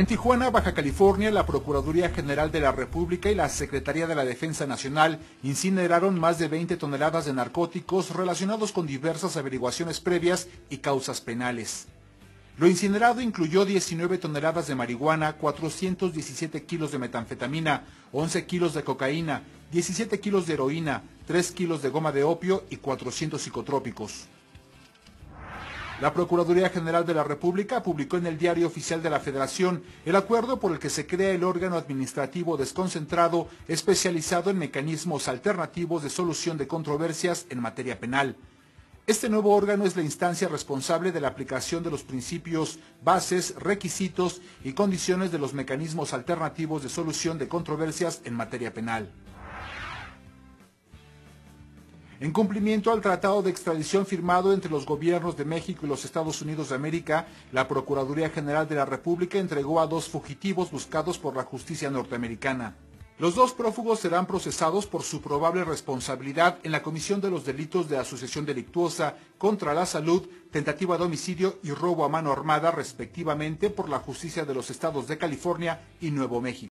En Tijuana, Baja California, la Procuraduría General de la República y la Secretaría de la Defensa Nacional incineraron más de 20 toneladas de narcóticos relacionados con diversas averiguaciones previas y causas penales. Lo incinerado incluyó 19 toneladas de marihuana, 417 kilos de metanfetamina, 11 kilos de cocaína, 17 kilos de heroína, 3 kilos de goma de opio y 400 psicotrópicos. La Procuraduría General de la República publicó en el Diario Oficial de la Federación el acuerdo por el que se crea el órgano administrativo desconcentrado especializado en mecanismos alternativos de solución de controversias en materia penal. Este nuevo órgano es la instancia responsable de la aplicación de los principios, bases, requisitos y condiciones de los mecanismos alternativos de solución de controversias en materia penal. En cumplimiento al tratado de extradición firmado entre los gobiernos de México y los Estados Unidos de América, la Procuraduría General de la República entregó a dos fugitivos buscados por la justicia norteamericana. Los dos prófugos serán procesados por su probable responsabilidad en la comisión de los delitos de asociación delictuosa contra la salud, tentativa de homicidio y robo a mano armada respectivamente por la justicia de los estados de California y Nuevo México.